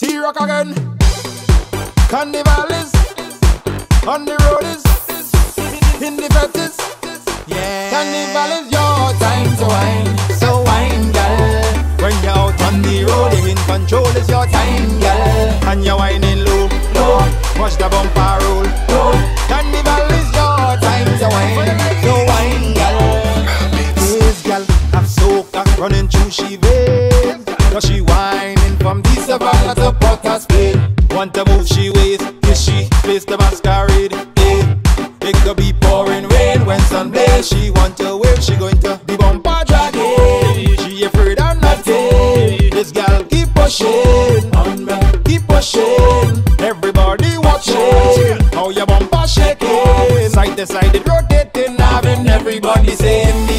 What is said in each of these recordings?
T-Rock again. Carnival is on the road is in the fetish. Yeah. Carnival is your time to wine. So wine, girl. When you're out on the road, in control is your time, girl. And you're wining low, low. Watch the bumper roll, roll. Carnival is your time to wine. So wine, girl. This girl soca running through she the savannah to Port. Want to move she waist, is she face the masquerade. Eh. It could be pouring rain when sun blaze. She want to wave, she going to the bumper dragging. She afraid of nothing. This girl keep pushing, on me, keep pushing. Everybody watching how your bumper shaking. Side to side it rotating, having everybody saying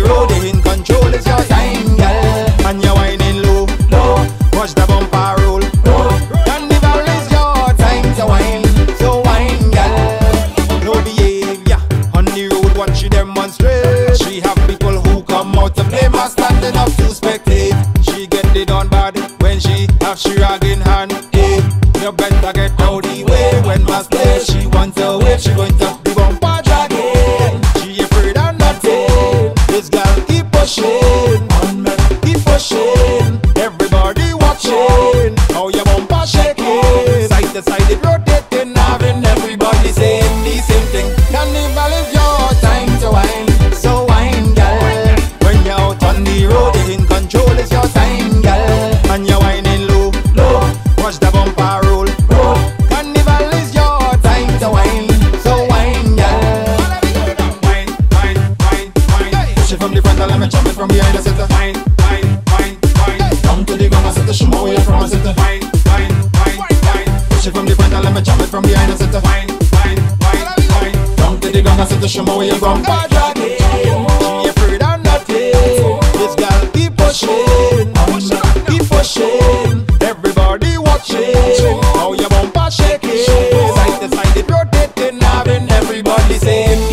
out on the road, you're in control, it's your time, girl. And you're wining low, low. Watch the bumper roll, roll. Carnival is your time to wine. So wine, girl. No behavior on the road, watch she demonstrate. She have people who come out to blame her, standing up to spectate. She get it on bad when she have she rag in hand. Eh, you better get out the way when mass play. She wants to wave, she going to behind and set to wine, wine, wine, wine. Down to the ground and set the show where you from. It, she afraid of nothing. This girl keep pushing, keep pushing. Everybody watching, how your bumper shaking. Side to side it rotating, having everybody saying.